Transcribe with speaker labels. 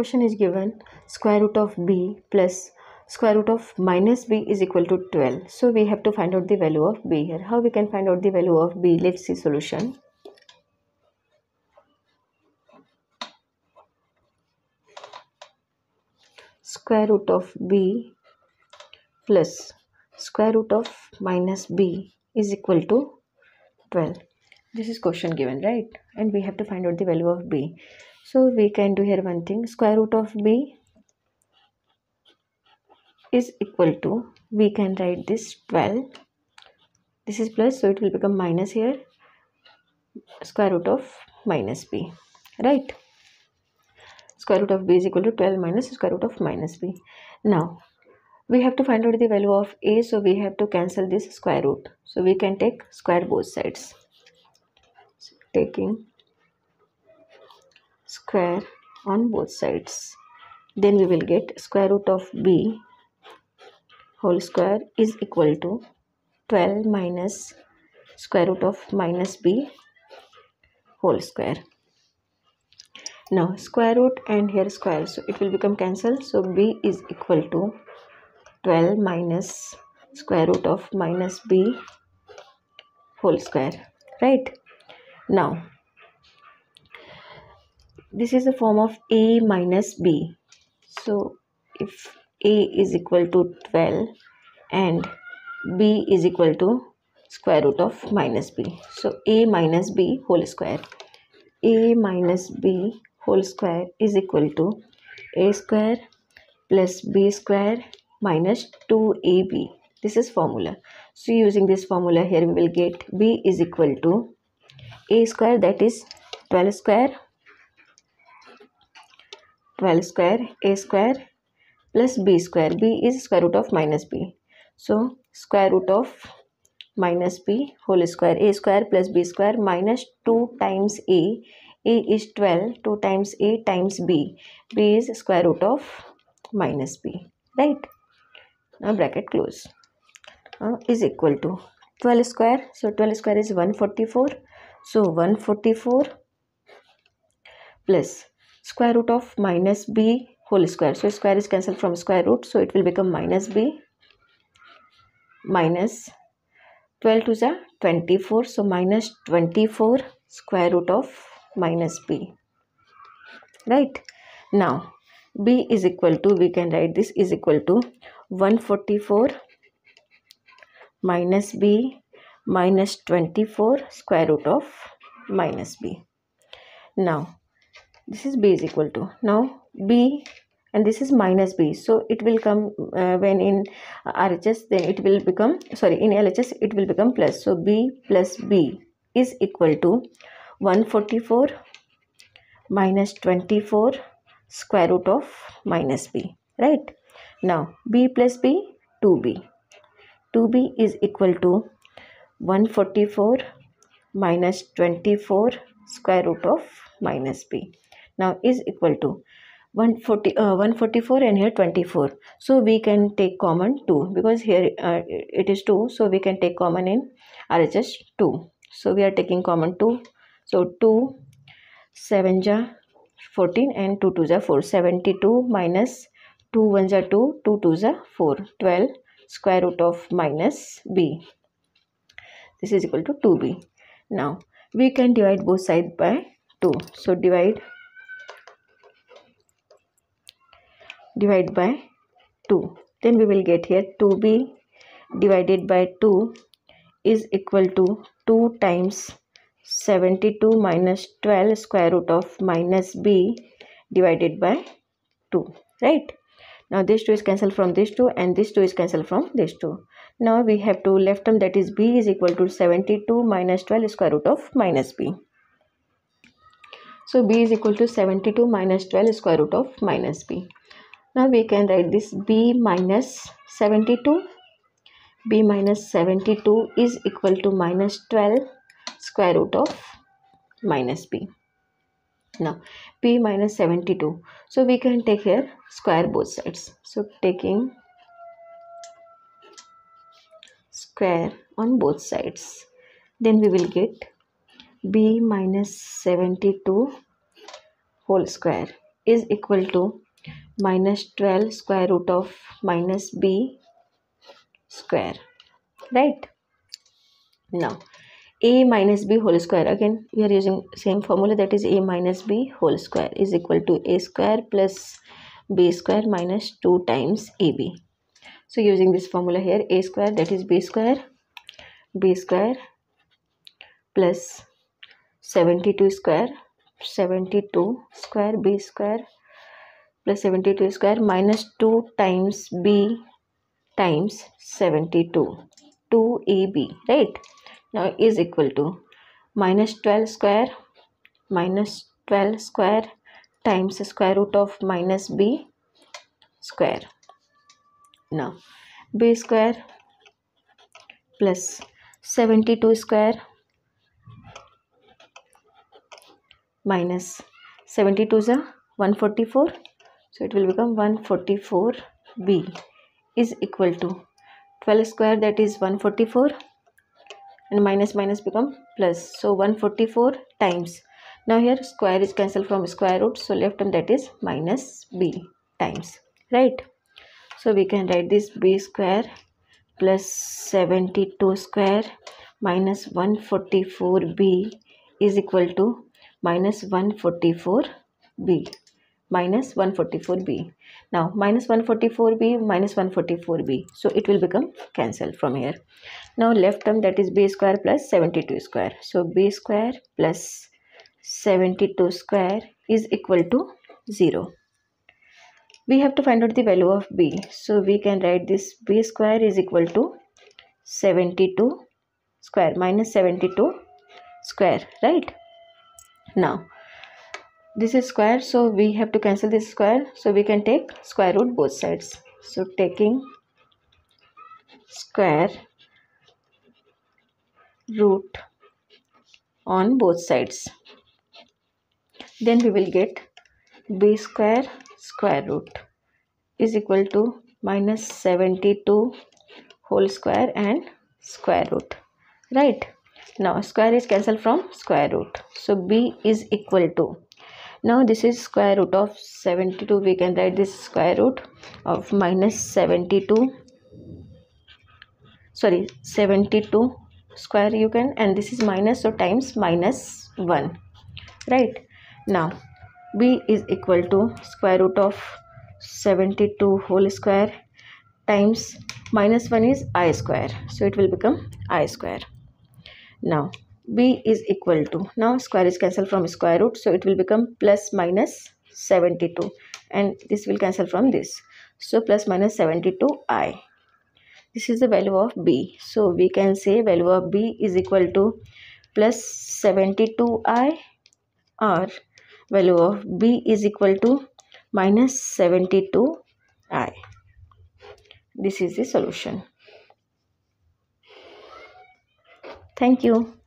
Speaker 1: question is given square root of b plus square root of minus b is equal to 12 so we have to find out the value of b here. How we can find out the value of b? Let's see solution. Square root of b plus square root of minus b is equal to 12 this is question given right? And we have to find out the value of b so we can do here one thing. Square root of b is equal to we can write this 12 this is plus so it will become minus here. Square root of minus b right? Square root of b is equal to 12 minus square root of minus b. Now we have to find out the value of a so we have to cancel this square root. So we can take square both sides. So taking square on both sides. Then we will get square root of b whole square is equal to 12 minus square root of minus b whole square. Now square root and here square. So it will become cancelled. So b is equal to 12 minus square root of minus b whole square. Right? Now this is the form of a minus b. So if a is equal to 12 and b is equal to square root of minus b. So a minus b whole square. A minus b whole square is equal to a square plus b square minus 2ab this is formula. So using this formula here we will get b is equal to a square that is 12 square twelve square, a square plus b square, b is square root of minus b. So, square root of minus b whole square, a square plus b square minus two times a a is twelve, two times a times b b is square root of minus b, right? ना bracket close. Is equal to twelve square, so twelve square is one forty four, so one forty four plus square root of minus b whole square. So square is cancelled from square root. So it will become minus b minus 12 to the 24 so minus 24 square root of minus b. Right? Now b is equal to we can write this is equal to 144 minus b minus 24 square root of minus b. Now this is b is equal to now b and this is minus b so it will come uh, when in RHS then it will become sorry in LHS it will become plus so b plus b is equal to 144 minus 24 square root of minus b right now b plus b 2b. 2b is equal to 144 minus 24 square root of minus b. Now is equal to 140 uh, 144 and here 24 so we can take common 2 because here uh, it is 2 so we can take common in RHS 2 so we are taking common 2 so 2 7 ja 14 and 2 2 ja 4 72 minus 2 1 are 2, 2 2 are 4, 12 square root of minus b. This is equal to 2b. Now we can divide both sides by 2. So divide divide by 2. Then we will get here 2b divided by 2 is equal to 2 times 72 minus 12 square root of minus b divided by 2 right now this 2 is cancelled from this 2 and this 2 is cancelled from this 2. Now we have to left term that is b is equal to 72 minus 12 square root of minus b. So b is equal to 72 minus 12 square root of minus b. Now we can write this b minus 72. b minus 72 is equal to minus 12 square root of minus b. Now p minus 72 so we can take here square both sides. So taking square on both sides. Then we will get b minus 72 whole square is equal to minus 12 square root of minus b square right? Now a minus b whole square again we are using same formula that is a minus b whole square is equal to a square plus b square minus 2 times ab so using this formula here a square that is b square b square plus 72 square 72 square b square plus 72 square minus 2 times b times 72 2ab right? Now is equal to minus 12 square minus 12 square times square root of minus b square. Now b square plus 72 square minus 72 is a 144 so it will become 144b is equal to 12 square that is 144 and minus minus become plus. So 144 times. Now here square is cancelled from square root. So left term that is minus b times right? So we can write this b square plus 72 square minus 144b is equal to minus 144b minus 144b now minus 144b minus 144b so it will become cancelled from here. Now left term that is b square plus 72 square. So b square plus 72 square is equal to 0 we have to find out the value of b. So we can write this b square is equal to 72 square minus 72 square right? Now this is square so we have to cancel this square so we can take square root both sides. So taking square root on both sides. Then we will get b square square root is equal to minus 72 whole square and square root right? Now square is cancelled from square root. So b is equal to now this is square root of 72 we can write this square root of minus 72 sorry 72 square you can and this is minus so times minus 1 right? Now b is equal to square root of 72 whole square times minus 1 is i square. So it will become i square. Now b is equal to now square is cancelled from square root so it will become plus minus 72 and this will cancel from this. So plus minus 72 i. This is the value of b. So we can say value of b is equal to plus 72 i or value of b is equal to minus 72 i. This is the solution. Thank you